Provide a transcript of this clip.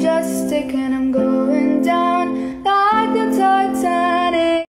just